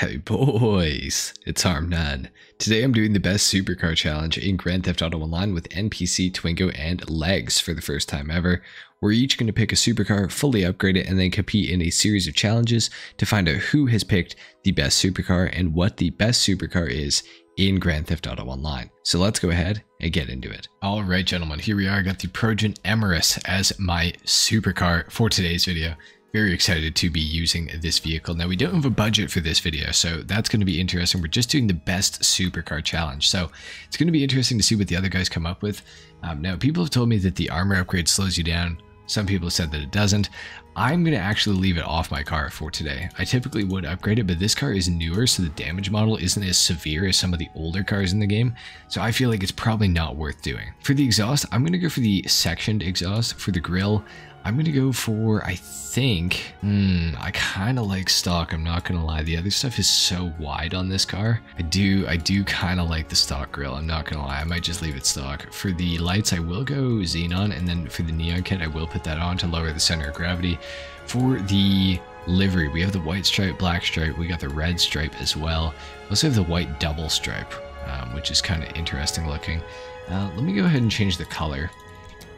Hey boys, it's HarmNone. Today I'm doing the best supercar challenge in Grand Theft Auto Online with NPC, Twingo, and Legs for the first time ever. We're each going to pick a supercar, fully upgrade it, and then compete in a series of challenges to find out who has picked the best supercar and what the best supercar is in Grand Theft Auto Online. So let's go ahead and get into it. All right, gentlemen, here we are. I got the Progen Emerus as my supercar for today's video very excited to be using this vehicle. Now we don't have a budget for this video, so that's going to be interesting. We're just doing the best supercar challenge. So it's going to be interesting to see what the other guys come up with. Um, now people have told me that the armor upgrade slows you down. Some people said that it doesn't. I'm going to actually leave it off my car for today. I typically would upgrade it, but this car is newer, so the damage model isn't as severe as some of the older cars in the game, so I feel like it's probably not worth doing. For the exhaust, I'm going to go for the sectioned exhaust. For the grill, I'm going to go for, I think, hmm, I kind of like stock, I'm not going to lie. The other stuff is so wide on this car. I do, I do kind of like the stock grill, I'm not going to lie. I might just leave it stock. For the lights, I will go xenon, and then for the neon kit, I will put that on to lower the center of gravity. For the livery, we have the white stripe, black stripe, we got the red stripe as well. We also have the white double stripe, um, which is kind of interesting looking. Uh, let me go ahead and change the color.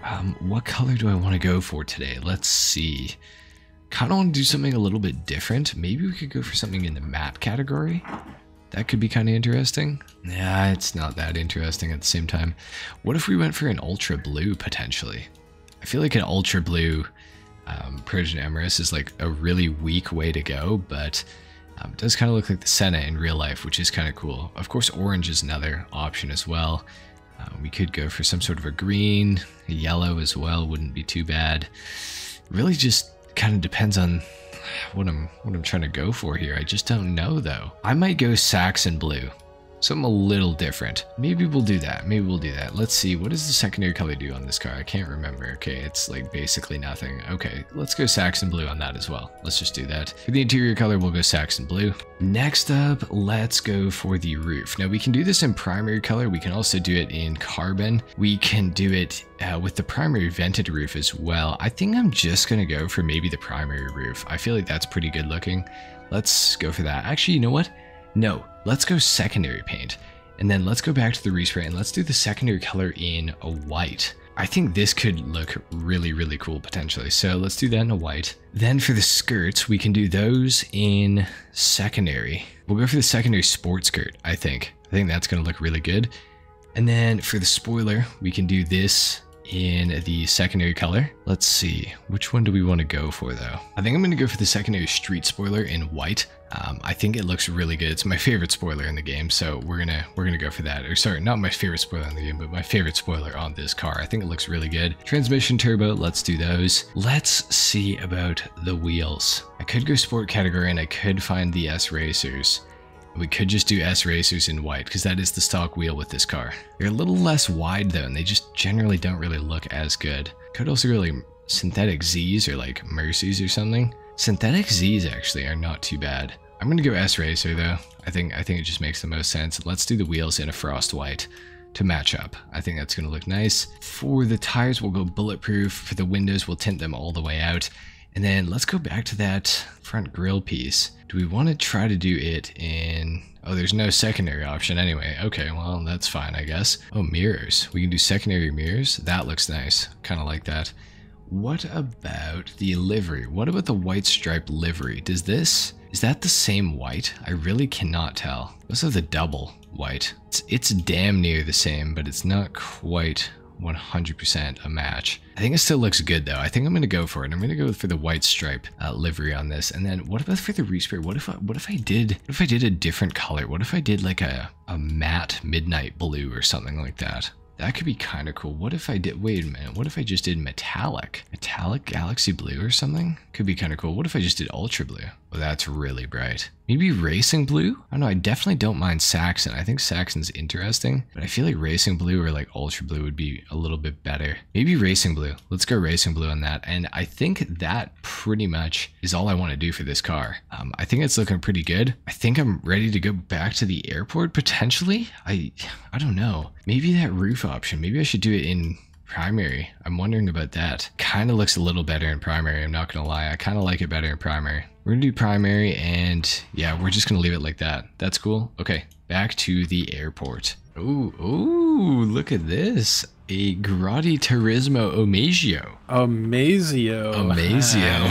Um, what color do I want to go for today? Let's see. Kind of want to do something a little bit different. Maybe we could go for something in the matte category. That could be kind of interesting. Yeah, it's not that interesting at the same time. What if we went for an ultra blue potentially? I feel like an ultra blue um, Progen Emerus is like a really weak way to go, but um, it does kind of look like the Senna in real life, which is kind of cool. Of course, orange is another option as well. Uh, we could go for some sort of a green, a yellow as well, wouldn't be too bad. Really just kind of depends on what I'm what I'm trying to go for here. I just don't know though. I might go Saxon blue. Something a little different. Maybe we'll do that. Maybe we'll do that. Let's see. What does the secondary color do on this car? I can't remember. Okay, it's like basically nothing. Okay, let's go Saxon blue on that as well. Let's just do that. For the interior color, we'll go Saxon blue. Next up, let's go for the roof. Now we can do this in primary color. We can also do it in carbon. We can do it uh, with the primary vented roof as well. I think I'm just going to go for maybe the primary roof. I feel like that's pretty good looking. Let's go for that. Actually, you know what? No, let's go secondary paint. And then let's go back to the respray and let's do the secondary color in a white. I think this could look really, really cool potentially. So let's do that in a white. Then for the skirts, we can do those in secondary. We'll go for the secondary sport skirt, I think. I think that's gonna look really good. And then for the spoiler, we can do this in the secondary color. Let's see, which one do we want to go for though? I think I'm to go for the secondary street spoiler in white. Um, I think it looks really good. It's my favorite spoiler in the game, so we're gonna we're gonna go for that. Or sorry, not my favorite spoiler in the game, but my favorite spoiler on this car. I think it looks really good. Transmission turbo, let's do those. Let's see about the wheels. I could go sport category and I could find the S Racers. We could just do S Racers in white because that is the stock wheel with this car. They're a little less wide though, and they just generally don't really look as good. Could also go like synthetic Z's or like Mercies or something. Synthetic Z's actually are not too bad. I'm gonna go S Racer though. I think I think it just makes the most sense. Let's do the wheels in a frost white to match up. I think that's gonna look nice. For the tires, we'll go bulletproof. For the windows, we'll tint them all the way out. And then let's go back to that front grill piece. Do we want to try to do it in... Oh, there's no secondary option anyway. Okay, well, that's fine, I guess. Oh, mirrors. We can do secondary mirrors. That looks nice. Kind of like that. What about the livery? What about the white striped livery? Does this... Is that the same white? I really cannot tell. Also the double white. It's, it's damn near the same, but it's not quite 100% a match. I think it still looks good though. I think I'm gonna go for it. I'm gonna go for the white stripe uh, livery on this. And then what about for the respray? What if I, what if I did what if I did a different color? What if I did like a a matte midnight blue or something like that? That could be kind of cool. What if I did, wait a minute, what if I just did metallic? Metallic galaxy blue or something? Could be kind of cool. What if I just did ultra blue? Well, that's really bright. Maybe racing blue? I don't know, I definitely don't mind Saxon. I think Saxon's interesting, but I feel like racing blue or like ultra blue would be a little bit better. Maybe racing blue. Let's go racing blue on that. And I think that pretty much is all I want to do for this car. Um, I think it's looking pretty good. I think I'm ready to go back to the airport potentially. I, I don't know. Maybe that roof option. Maybe I should do it in primary. I'm wondering about that. Kind of looks a little better in primary. I'm not gonna lie. I kind of like it better in primary. We're gonna do primary, and yeah, we're just gonna leave it like that. That's cool. Okay, back to the airport. Ooh, ooh, look at this. A Grotti Turismo Omaggio. Amazio. Amazio.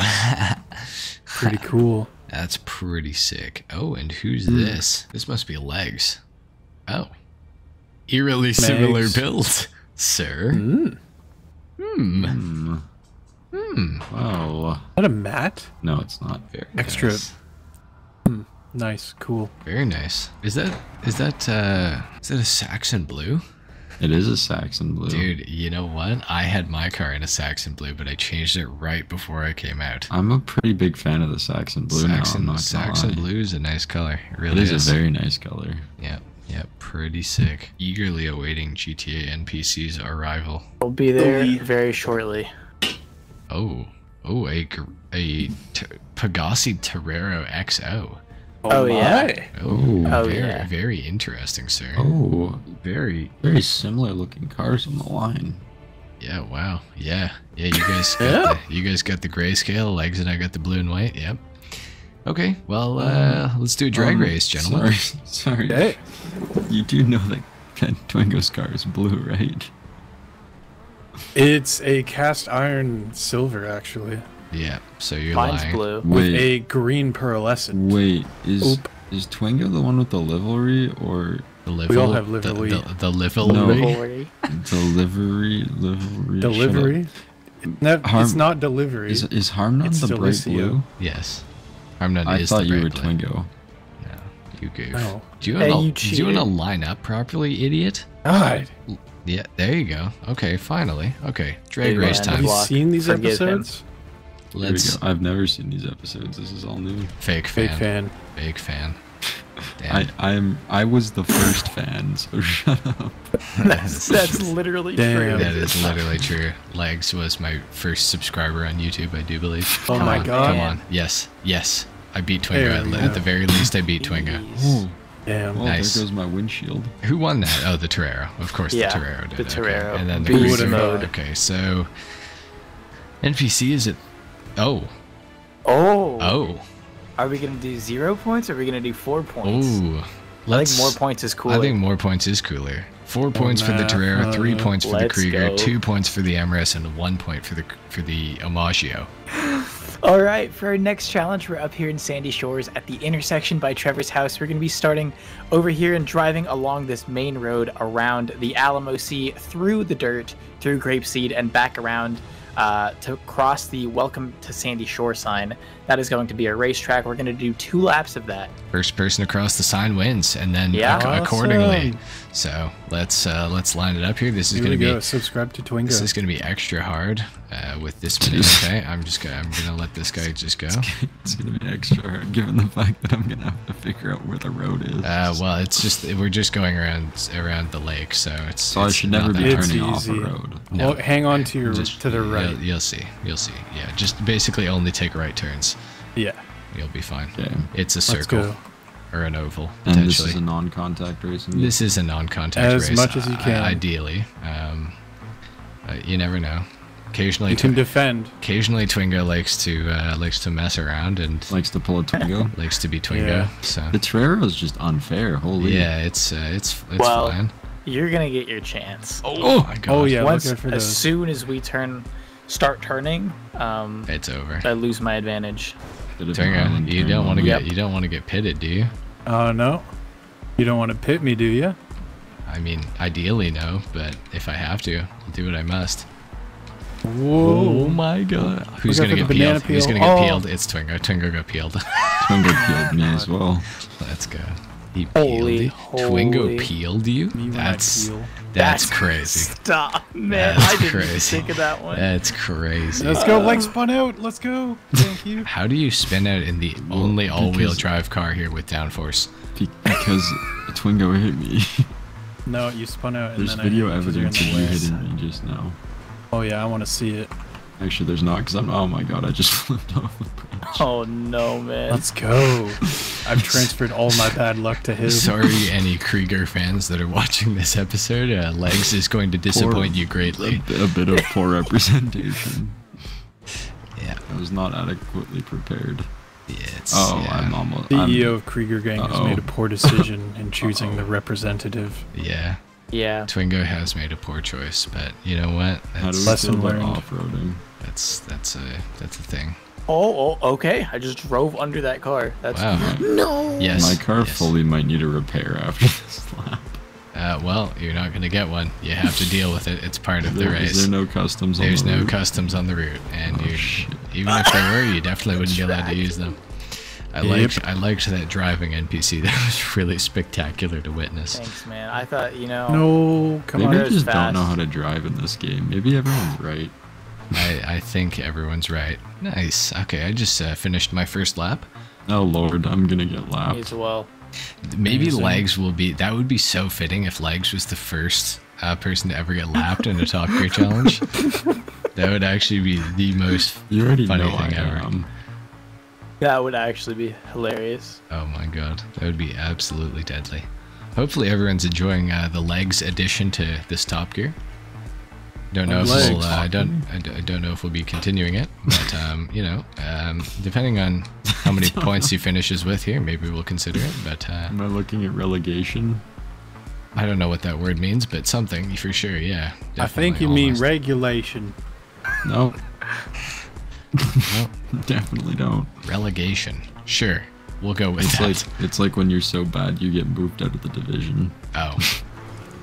Pretty cool. That's pretty sick. Oh, and who's hmm. this? This must be legs. Oh. Eerily similar build, sir. Mm. Hmm. Hmm. Hmm. Wow. Is that a mat? No, it's not. Very Extra. Nice. Nice. Cool. Very nice. Is that is that uh is that a Saxon blue? It is a Saxon blue. Dude, you know what? I had my car in a Saxon blue, but I changed it right before I came out. I'm a pretty big fan of the Saxon blue now. I'm Saxon not Saxon blue is a nice color. It It really is is. a very nice color. Yep, yep, pretty sick. Eagerly awaiting GTA NPC's arrival. We'll be there very shortly. Oh, oh, a gr- a t- Pegassi Torero XO. Oh, oh yeah? Oh, oh, Oh, very, yeah. very interesting, sir. Oh, Very, very similar looking cars on the line. yeah, wow, yeah, yeah. You guys got Yeah. the, you guys got the grayscale legs, and I got the blue and white. Yep. Okay, well, uh, let's do a drag Um, race, gentlemen. Sorry, sorry. Hey. You do know that that Twingo's car is blue, right? It's a cast iron silver, actually, Yeah. So you're Mine's lying. blue. with Wait, a green pearlescent. wait. Is Oop. is Twingo the one with the livery or The livery? We all have livery. The, the, the livery. No. Livery. delivery? Livery. shut up. Delivery. No, Harm- it's not delivery. Is is Harmon It's the bright blue? Yes. I'm not. I is thought the you were bright. Twingo. No, you goof. No. Do you Hey, want you to? Do you want to line up properly, idiot? God. Yeah, there you go. Okay, finally. Okay, drag Big race man. time. Have you seen these Forgive him. episodes? Here we Let's go. I've never seen these episodes. This is all new. fake Big fan. fan. Fake fan. Damn. I I'm I was the first fan, so shut up. That's, that's literally Damn. true. that is literally true. Legs was my first subscriber on YouTube, I do believe. Oh Come my on, God. Come on. Yes, yes. I beat Twingo. There At, at the very least, I beat Twingo. Jeez. Damn. Oh, Nice. there goes my windshield. Who won that? Oh, the Torero. Of course, Yeah, the Torero did. the okay. And then the Beast Cruiser. mode. Okay, so NPC is it? Oh, Oh. oh, Are we gonna do zero points or are we gonna do four points? oh. I Let's. think more points is cooler. I think more points is cooler. Four points for the nah, Torero, three points for the Krieger, go. two points for the Emerus, and one point for the for the Omaggio. All right, for our next challenge, we're up here in Sandy Shores at the intersection by Trevor's house. We're going to be starting over here and driving along this main road around the Alamo Sea, through the dirt, through Grapeseed, and back around uh, to cross the Welcome to Sandy Shore sign. That is going to be a racetrack. We're going to do two laps of that. First person across the sign wins, and then Yeah. ac- accordingly. So let's uh, let's line it up here. This is Here going to be go. Subscribe to Twingo. This is going to be extra hard uh, with this many. Okay, I'm just gonna I'm gonna let this guy just go. It's gonna be extra hard given the fact that I'm gonna have to figure out where the road is. Uh, well, it's just we're just going around around the lake, so it's. so I should not never that be hard. It's turning off a road. No. well, hang on to your Just- to the right. You'll, you'll see. You'll see. Yeah, just basically only take right turns. Yeah. You'll be fine. Okay. It's a Let's circle go. or an oval And this is a non-contact race. This is a non-contact As race. much as you uh, can. ideally, um, uh, you never know. Occasionally, You can defend. occasionally Twingo likes to uh, likes to mess around and likes to pull a Twingo. likes to be Twingo. Yeah. So the Torero is just unfair. Holy. yeah, it's uh, it's it's Well, fine. You're going to get your chance. Oh, my god! Oh yeah. Once, for as those. soon as we turn, start turning, um, it's over. I lose my advantage. Bit of an Twingo, you don't want to moment. get you don't want to get pitted, do you? Oh no. You don't want to pit me, do you? I mean, ideally no, but if I have to, I'll do what I must. Whoa. Oh my god! Who's Look gonna get the banana peeled? Who's gonna get Oh. peeled? It's Twingo. Twingo got peeled. Twingo peeled me as well. Let's go. He Holy, peeled you? Twingo peeled you? Me when I That's peel. that's crazy. Stop, man. That's I didn't crazy. think of that one. That's crazy. Let's go. Leg spun out. Let's go. Thank you. How do you spin out in the only all-wheel drive car here with downforce? Be- because Twingo hit me. No, you spun out. And There's then video I, 'cause evidence of you hitting me just now. Oh yeah, I want to see it. Actually, there's not because I'm. Oh my god, I just flipped off the bridge. Oh no, man. Let's go. I've transferred all my bad luck to his. Sorry, any Krieger fans that are watching this episode. Uh, Legs is going to disappoint you A, bit- a bit of poor representation. Yeah, I was not adequately prepared. yeah, it's, Oh, yeah, I'm almost. The I'm- CEO of Krieger Gang has Uh-oh. made a poor decision in choosing the Uh-oh. representative. yeah. Yeah. Twingo has made a poor choice, but you know what? How do That's Lesson learned. off-roading? that's that's a that's a thing. Oh, oh, okay. I just drove under that car. That's Wow. no. Yes. My car yes. fully might need a repair after this lap. Uh, well, you're not gonna get one. You have to deal with it. It's part of the race. Is there no customs on the There's the no route? customs on the route, and Oh, you even if there were, you definitely wouldn't be allowed to use them. I Yep. liked I liked that driving NPC. That was really spectacular to witness. Thanks, man. I thought, you know. No, come Maybe on. I There's just don't know how to drive in this game. Maybe everyone's right. I, I think everyone's right. Nice. Okay, I just uh, finished my first lap. Oh lord, I'm gonna get Me lapped. as well. Maybe Amazing. Legs will be. That would be so fitting if Legs was the first uh, person to ever get lapped in a Top Gear challenge. That would actually be the most You already funny know I thing ever. am. That would actually be hilarious. Oh my god, that would be absolutely deadly. Hopefully, everyone's enjoying uh, the legs addition to this Top Gear. Don't know if we'll. Uh, I don't. I d- I don't know if we'll be continuing it, but um, you know, um, depending on how many points he finishes with here, maybe we'll consider it. But uh, Am I looking at relegation? I don't know what that word means, but something for sure. Yeah. I think definitely, you mean regulation. No. Definitely don't. relegation. Sure, we'll go with It's that. like it's like when you're so bad you get moved out of the division. oh,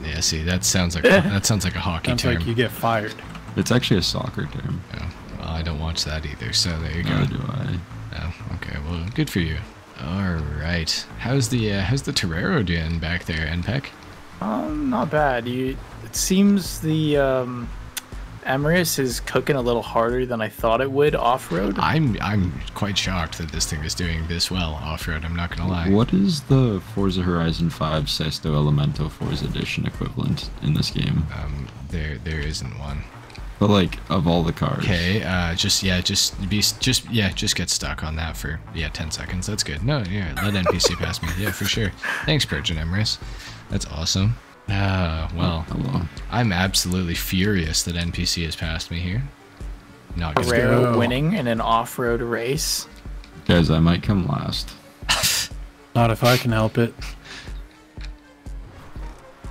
yeah. See, that sounds like that sounds like a hockey Sounds term. like you get fired. It's actually a soccer term. Oh, well, I don't watch that either. So there you go. Neither do I. Oh, okay. Well, good for you. All right. How's the uh, how's the Torero doing back there, NPEC? Um, not bad. You. It seems the um, Emirates is cooking a little harder than I thought it would off road. I'm I'm quite shocked that this thing is doing this well off road. I'm not gonna lie. What is the Forza Horizon 5 Sesto Elemento Forza Edition equivalent in this game? Um, there there isn't one. But like of all the cars. Okay. Uh, just yeah, just be just yeah, just get stuck on that for yeah, ten seconds. That's good. No, yeah, let NPC pass me. Yeah, for sure. Thanks, Persian Emirates. That's awesome. Uh, well, Hello. I'm absolutely furious that NPC has passed me here. Not gonna go. winning in an off road race. Guys, I might come last. Not if I can help it.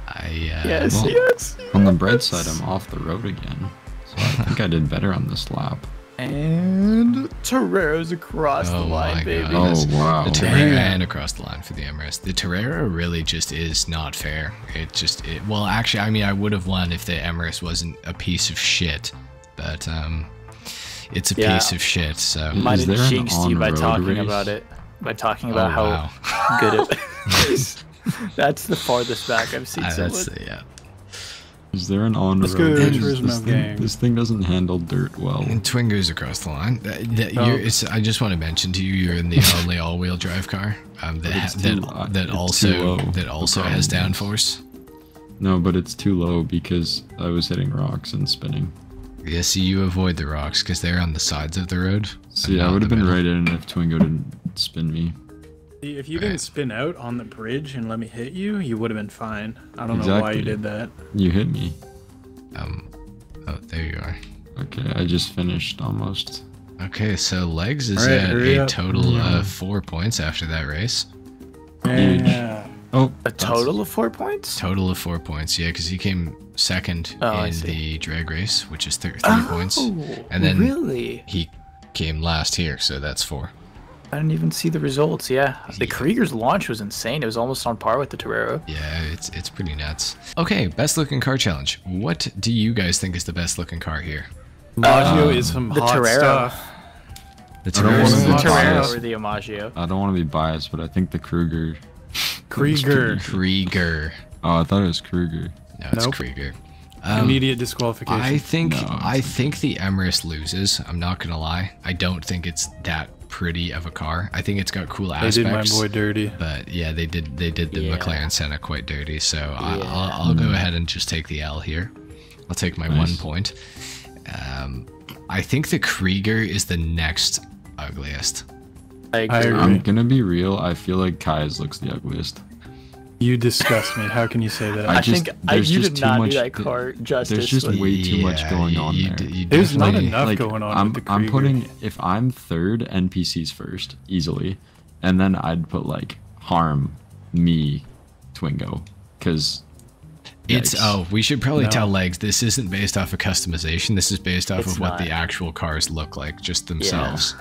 I uh, Yes, well- yes. On the bread side, I'm off the road again. So I think I did better on this lap. And Torero's across Oh the line, baby. Oh wow. The Torero Damn. and across the line for the Emirates. The Torero really just is not fair. It just it, well, actually, I mean, I would have won if the Emirates wasn't a piece of shit, but um, it's a Yeah. piece of shit. So Might Is have there an jinxed you by talking race? about it. By talking oh, about how wow. good it is. That's the farthest back I've seen someone. that's yeah. Is there an on Let's road? go, race? Turismo This thing, gang. this thing doesn't handle dirt well. And Twingo's across the line. That, that Oh. you're, it's, I just want to mention to you, you're in the only all-wheel drive car um, that But it's ha- too that, lo- that also low. that also has downforce. No, but it's too low because I was hitting rocks and spinning. Yeah, see, you avoid the rocks because they're on the sides of the road. See, I would have been middle. right in if Twingo didn't spin me. See, If you didn't spin out on the bridge and let me hit you, you would have been fine. I don't know why you did that. You hit me. Um, oh, there you are. Okay, I just finished almost. Okay, so legs is Alright, at a up. total Yeah. of four points after that race. Huge. Yeah. Oh, A total of four points? Total of four points, yeah, because he came second Oh, in the drag race, which is th- three points. Oh, And then- really? He came last here, so that's four. I didn't even see the results. Yeah, the Yeah. Krieger's launch was insane. It was almost on par with the Torero. Yeah, it's it's pretty nuts. Okay, best looking car challenge. What do you guys think is the best looking car here? Maggio is some the hot Torero. stuff. The Torero. wanna The be Lots of Torero or the Amaggio? I don't want to be biased, but I think the Kruger. Krieger. Krieger. Oh, I thought it was Kruger. No, it's Nope. Krieger. Um, Immediate disqualification. I think No, I think the Emirates loses. I'm not gonna lie. I don't think it's that pretty of a car. I think it's got cool aspects. they did my aspects. boy dirty. But yeah, they did they did the Yeah. McLaren Senna quite dirty. So I, Yeah. I'll, I'll go ahead and just take the L here. I'll take my one point. Um, I think the Krieger is the next ugliest. I. I agree. I'm gonna be real. I feel like Kai's looks the ugliest. You disgust me. How can you say that? I, I just- think I, there's you just did too not much- do that car justice. There's just way too much uh, going on you there. d- you There's not enough like going on I'm, with the I'm putting if I'm third, NPCs first easily, and then I'd put like harm, me, Twingo, because It's oh, we should probably No. tell legs this isn't based off of customization. This is based off It's of what not. the actual cars look like, just themselves.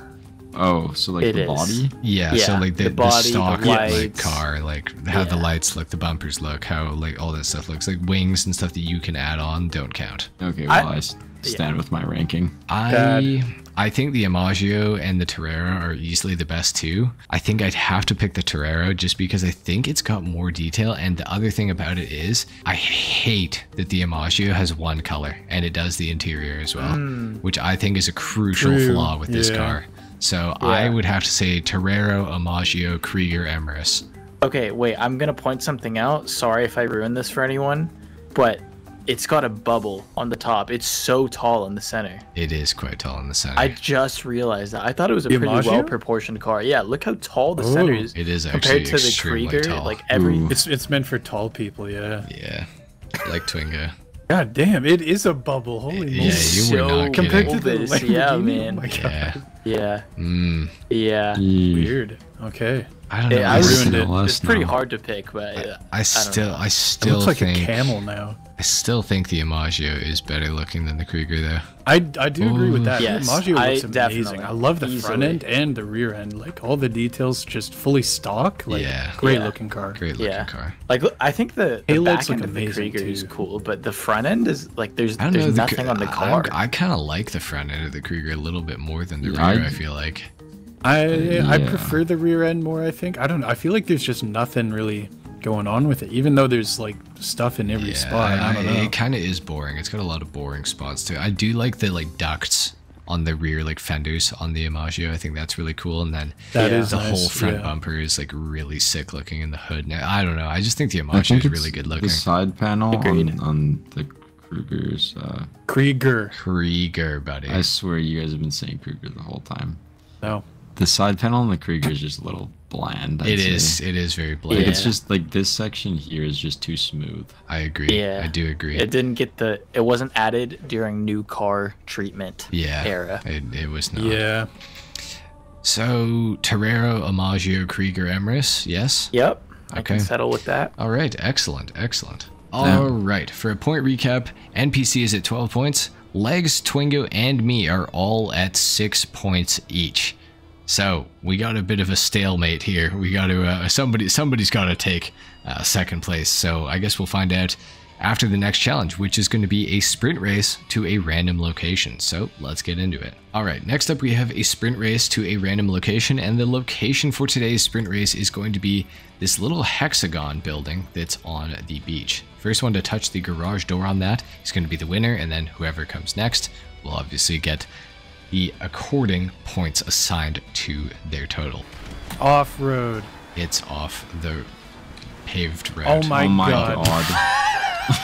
Oh, so like It the is. body. Yeah, so like the, the the, body, the stock like lights. car, like how the lights look, the bumpers look, how like all that stuff looks, like wings and stuff that you can add on don't count. Okay, I- well I, s- stand with my ranking. I Bad. I think the Imaggio and the Torero are easily the best two. I think I'd have to pick the Torero just because I think it's got more detail. And the other thing about it is, I hate that the Imaggio has one color and it does the interior as well, hmm. which I think is a crucial True, flaw with this yeah. car. So I would have to say Torero, Imaggio, Krieger, Emerus. Okay, wait, I'm gonna point something out. Sorry if I ruined this for anyone, but it's got a bubble on the top. It's so tall in the center. It is quite tall in the center. I just realized that. I thought it was a The pretty well proportioned car. Yeah, look how tall the center Oh. is it is actually compared to the extremely Krieger. tall. Like every Ooh. It's it's meant for tall people. Yeah. yeah, like Twingo. God damn! It is a bubble. Holy Yeah, moly! you were so not Compared kidding. to the Elvis, Lamborghini. yeah, Oh man. my God. Yeah. yeah, Mm, yeah. Weird. Okay. I don't know. Yeah, I I s- ruined it. Less It's pretty now. hard to pick, but uh, I still, I It still looks like think, a camel now. I still think the Imaggio is better looking than the Krieger, though. I, I do agree with that. Yes, Maggio I looks amazing. definitely- I love the front end and the rear end. Like all the details, just fully stock. Like Yeah. great Yeah. looking car. Great looking yeah. car. Like I think the, the Halo back looks, like, end of the amazing, Krieger is cool, but the front end is like there's I don't know. there's the nothing Kr- on the car. I, kind of like the front end of the Krieger a little bit more than the Yeah, rear. I- I feel like. I I prefer the rear end more. I think. I don't know. I feel like there's just nothing really going on with it, even though there's like stuff in every Yeah, spot. I, don't know. it kind of is boring. It's got a lot of boring spots too. I do like the like ducts on the rear, like fenders on the Imaggio. I think that's really cool. And then That Yeah. is the nice, whole front yeah. bumper is like really sick looking in the hood. Now, I don't know. I just think the I Imaggio think is really good looking. the side panel on, on the Kruger's. Uh, Krieger. Krieger, buddy. I swear you guys have been saying Kruger the whole time. No. The side panel on the Krieger is just a little bland. I'd It say. is. It is very Like, bland. It's just like this section here is just too smooth. I agree. Yeah. I do agree. It didn't get the it wasn't added during new car treatment yeah. era. It, it was not. Yeah. So Torero, Imaggio, Krieger, Emerus. Yes. Yep. I Okay. can settle with that. All right, excellent, excellent. Yeah. All right, for a point recap, NPC is at 12 points. Legs, Twingo, and me are all at six points each. So we got a bit of a stalemate here. We got to uh, somebody somebody's got to take uh, second place. So I guess we'll find out after the next challenge, which is going to be a sprint race to a random location. So let's get into it. All right, next up we have a sprint race to a random location, and the location for today's sprint race is going to be this little hexagon building that's on the beach. First one to touch the garage door on that is going to be the winner, and then whoever comes next will obviously get the according points assigned to their total. Off road. It's off the paved road. Oh my, oh my god. god.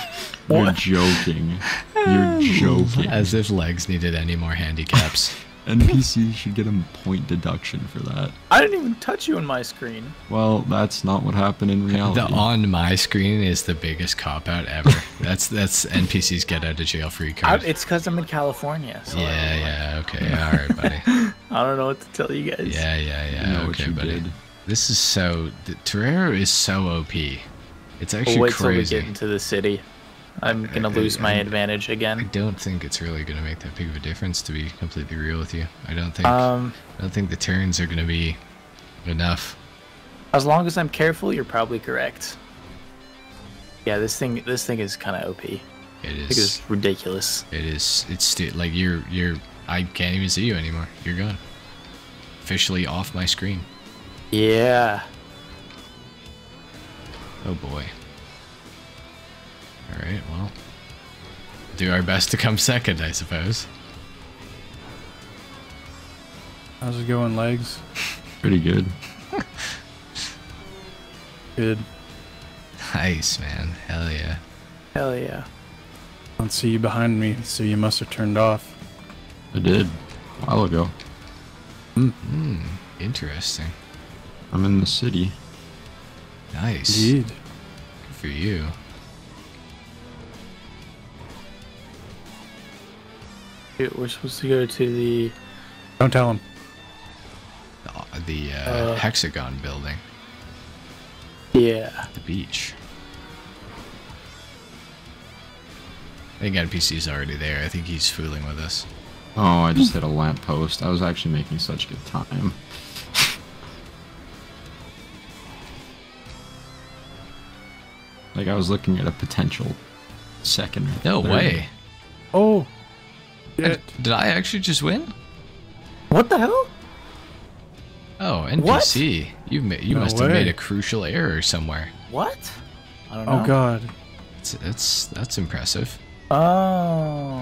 You're joking. You're joking. As if legs needed any more handicaps. NPC should get a point deduction for that. I didn't even touch you on my screen. Well, that's not what happened in reality. the on my screen is the biggest cop out ever. that's that's NPC's get out of jail free I, it's because I'm in California. So yeah, yeah, okay, all right, buddy. I don't know what to tell you guys. Yeah, yeah, You yeah. know what okay, you buddy. did. This is so. The Torero is so OP. It's oh, actually We'll wait till we crazy. get into the city. I'm gonna lose my advantage again. I don't think it's really going to make that big of a difference, to be completely real with you. I don't think. Um, I don't think the turns are going to be enough. as long as I'm careful, you're probably correct. Yeah, this thing, this thing is kind of OP. It is. is ridiculous. It is. It's like you're. You're. I can't even see you anymore. You're gone. Officially off my screen. Yeah. Oh boy. All right. Well. Do our best to come second, I suppose. How's it going, legs? Pretty good. Good. Nice, man. Hell yeah. Hell yeah. I don't see you behind me, so you must have turned off. I did. A while ago. Hmm. Interesting. I'm in the city. Nice. Indeed. Good for you. Dude, We're supposed to go to the. Don't tell him. Uh, The uh, Uh. hexagon building, Yeah. the beach. I think NPC's already there. I think he's fooling with us. Oh, I just hit a lamppost. I was actually making such good time. like I was looking at a potential second. No third. way. Oh. Uh, Shit. Did I actually just win? What the hell? Oh, NPC. You ma- you No must have made a crucial error somewhere. What? I don't oh, know. Oh god. That's that's, that's impressive. Oh.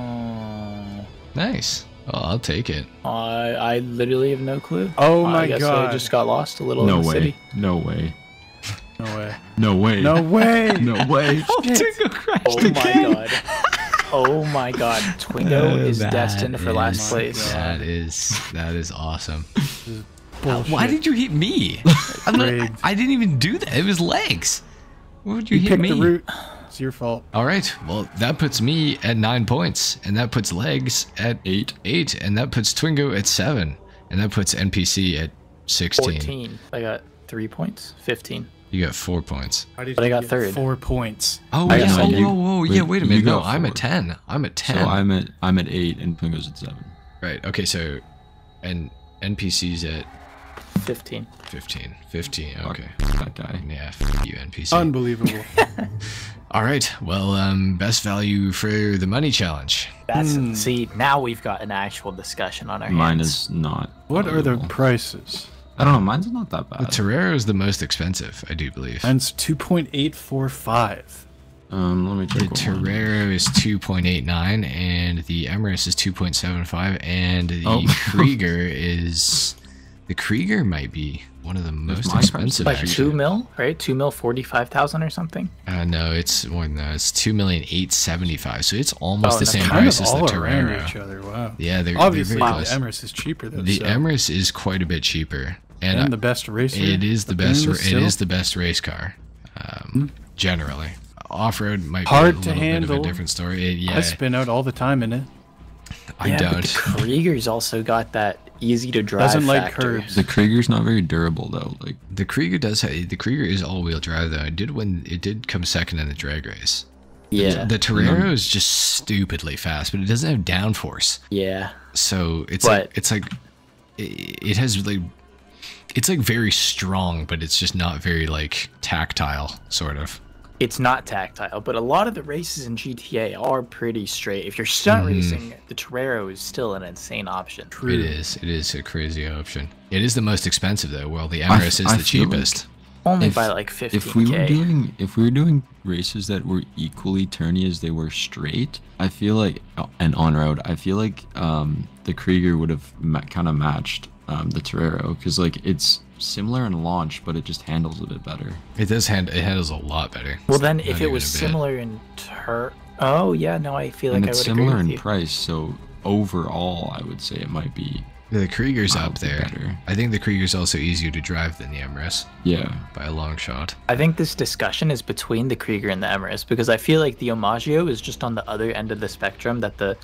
Nice. Well, I'll take it. I I literally have no clue. Oh I my guess god. I just got lost a little No in the way. city. No way. No way. No way. No way. No way. Oh my god. Oh my god. Twingo oh, is That destined for last place. That is that is awesome. Bullshit. Why did you hit me? I'm not, Rigged. I didn't even do that. It was legs. Why would you, you hit picked me? the route? It's your fault. All right. Well, that puts me at nine points, and that puts legs at Eight. eight, and that puts Twingo at seven, and that puts NPC at sixteen. 14. I got three points. 15. You got four points. Why did But I got third. Four points. Oh, I yeah. Oh, you- whoa, whoa, wait, yeah. Wait a minute. No, got I'm at ten. I'm at ten. So I'm at I'm at eight and Twingo's at seven. right. Okay. So, and NPC's at 15. 15. 15. Okay. That guy. Yeah. F- you NPC. Unbelievable. All right. Well, um, best value for the money challenge. That's Hmm. see now we've got an actual discussion on our Mine hands. is not. what are the prices? I don't know. Mine's not that bad. The bad. Torero is the most expensive, I do believe. Mine's two point eight four five. Um, let me The check. what mine- Torero is 2.89, and the Emirates is 2.75, and the Oh. Krieger is. The Krieger might be one of the most my price expensive. like actually. two mil, right? Two mil, forty-five thousand or something. Uh, no, it's more than that. It's two million eight seventy five. So it's almost Oh, the same Kind price of as the all around Torero. each other. Wow. Yeah, they're Obviously, they're the very close. Emirates is cheaper though. The so- Emirates is quite a bit cheaper, and, and I- the best racer. it is the up best. in It still. is the best race car, um, generally. Off road might Hard be a to little bit of a different story. It- yeah, I spin out all the time in it. I yeah, don't. But the Krieger's also got that easy to drive. Doesn't like factor. curves. The Krieger's not very durable though. Like The Krieger does. Have, the Krieger is all-wheel drive though. It did win. It did come second in the drag race. Yeah, The Torero is just stupidly fast, but it doesn't have downforce. yeah. So it's But- like it's like it, it has like it's like very strong, but it's just not very like tactile, sort of. It's not tactile, but a lot of the races in GTA are pretty straight. If you're stunt Mm-hmm. racing, the Torero is still an insane option. True. It is. It is a crazy option. It is the most expensive though. Well, the I Emirates f- is I the feel like- cheapest. Only If- by like 15k. if we were doing if we were doing races that were equally turny as they were straight, I feel like oh, and on road, I feel like um, the Krieger would have kind of matched um, the Torero because like it's similar in launch, but it just handles a bit better. It does hand. It handles a lot better. well, then Not if it was similar in tur, oh yeah, no, I feel like and I it's would similar agree with in you. price, so overall, I would say it might be the Krieger's up there. better. I think the Krieger's also easier to drive than the Emirates yeah. by a long shot. I think this discussion is between the Krieger and the Emirates because I feel like the Omaggio is just on the other end of the spectrum that the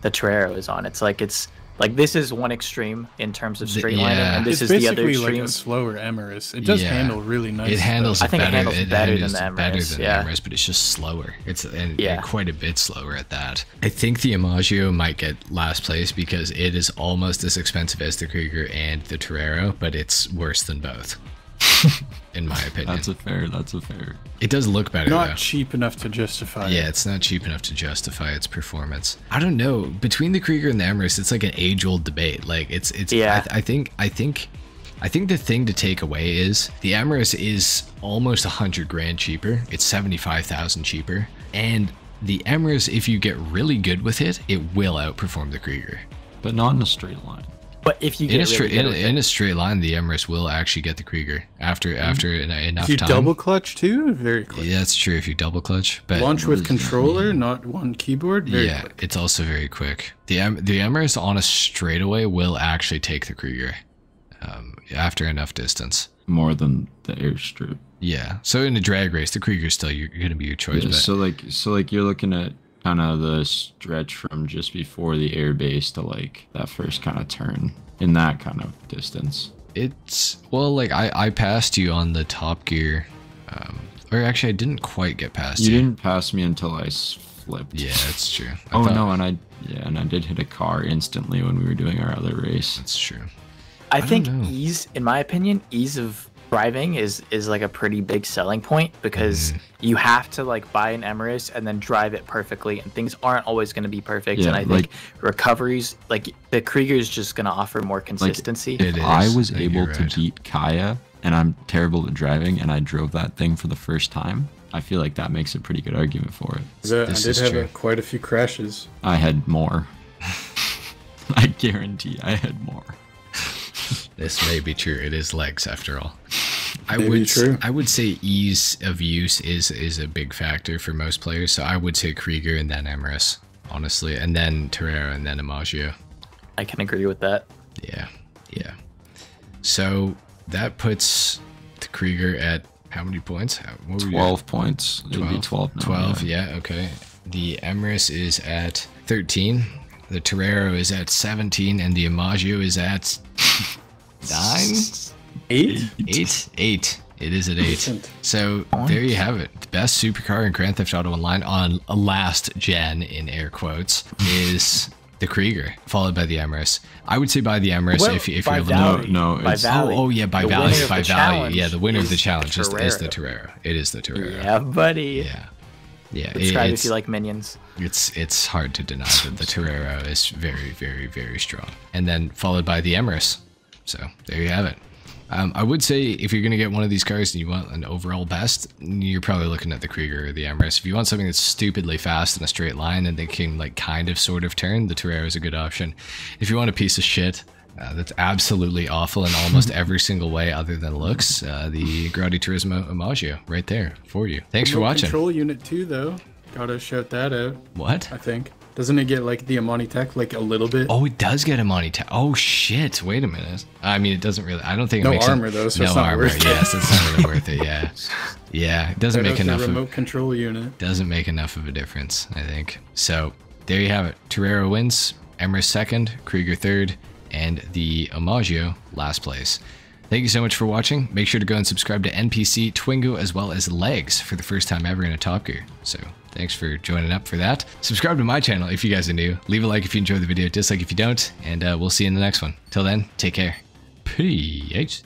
the Torero is on. It's like it's like this is one extreme in terms of The- straight lining, yeah. and this it's is the other basically like extreme. a slower Emirates. It does Yeah. handle really nice. It handles I think it better. handles better than handles the better than yeah. the Emirates, but it's just slower. It's uh, and, Yeah. and quite a bit slower at that. I think the Imaggio might get last place because it is almost as expensive as the Krieger and the Torero, but it's worse than both. in my opinion, That's a fair. That's a fair. it does look better. Not though. cheap enough to justify. Yeah, it. it's not cheap enough to justify its performance. I don't know. Between the Krieger and the Emirates, it's like an age-old debate. Like it's it's. Yeah. I, I think I think I think the thing to take away is the Emirates is almost a hundred grand cheaper. It's seventy-five thousand cheaper, and the Emirates, if you get really good with it, it will outperform the Krieger. But not in a straight line. But if you In get a, straight really good in, a, in a straight line, the Emirates will actually get the Krieger after after en- enough If you time. double clutch too, very quick. yeah, that's true. If you double clutch, but Launch with does that controller, not one keyboard. Very yeah, quick. it's also very quick. The em- the Emirates on a straightaway will actually take the Krieger. um, after enough distance. More than the airstrip. Yeah. So in a drag race, the Krieger's still you're going to be your choice. Yeah, but so like so like you're looking at kind of the stretch from just before the air base to like that first kind of turn in that kind of distance. it's well, like I I passed you on the Top Gear, um, or actually I didn't quite get past You you. didn't pass me until I flipped. Yeah, that's true. I Oh thought- no, and I yeah, and I did hit a car instantly when we were doing our other race. that's true. I, don't think ease, in my opinion, ease of driving is is like a pretty big selling point because Mm-hmm. you have to like buy an Emirates and then drive it perfectly, and things aren't always going to be perfect. Yeah, and I think like- recoveries, like the Krieger is just going to offer more consistency. It If I was I think able you're to beat Kaya and I'm terrible at driving and I drove that thing for the first time, I feel like that makes a pretty good argument for it. 'Cause, uh, I did is have true. a, quite a few crashes. I had more. I guarantee I had more. This may be true. It is legs after all. I May would true. I would say ease of use is is a big factor for most players. So I would say Krieger and then Emerus, honestly, and then Torreira and then Imagio. I can agree with that. Yeah, yeah. So that puts the Krieger at how many points? What were you- 12 points. It would be 12 now. 12, yeah, okay. The Emerus is at 13. The Torero is at 17, and the Imagio is at 9? Eight? 8? 8. It is at 8. So there you have it. The best supercar in Grand Theft Auto Online on last gen, in air quotes, is the Krieger, followed by the Emerus. I would say by the Emerus Well, if, if by you're value, No, no, by it's- Oh, oh yeah, by The value, winner of by the value. challenge Yeah, the winner of the is challenge is, is the Torero. Torero. It is the Torero. Yeah, buddy. Yeah. Yeah. it- Subscribe if you like minions. it's it's hard to deny that the Torero is very, very, very strong. And then followed by the Emerus. So there you have it. Um, I would say if you're going to get one of these cars and you want an overall best, you're probably looking at the Krieger or the Emerus. If you want something that's stupidly fast in a straight line and they can like kind of sort of turn, the Torero is a good option. If you want a piece of shit uh, that's absolutely awful in almost every single way other than looks, uh, the Grotti Turismo Imagio right there for you. Thanks for watching. Control unit too, though. Gotta shout that out. What? I think. Doesn't it get like the Imani Tech like a little bit? Oh, it does get a money tag. Oh shit! Wait a minute. I mean, it doesn't really. I don't think it No makes armor, though, so no it's not armor. worth it. Yes, it's not really worth it. Yeah, yeah. It doesn't Shout make out the enough. remote Of, control unit. doesn't make enough of a difference. I think. So there you have it. Torero wins. Emerus second. Krieger third, and the Imagio last place. Thank you so much for watching. Make sure to go and subscribe to NPC, Twingo, as well as Legs for the first time ever in a Top Gear. So thanks for joining up for that. Subscribe to my channel if you guys are new. Leave a like if you enjoyed the video, dislike if you don't, and uh, we'll see you in the next one. Till then, take care. Peace.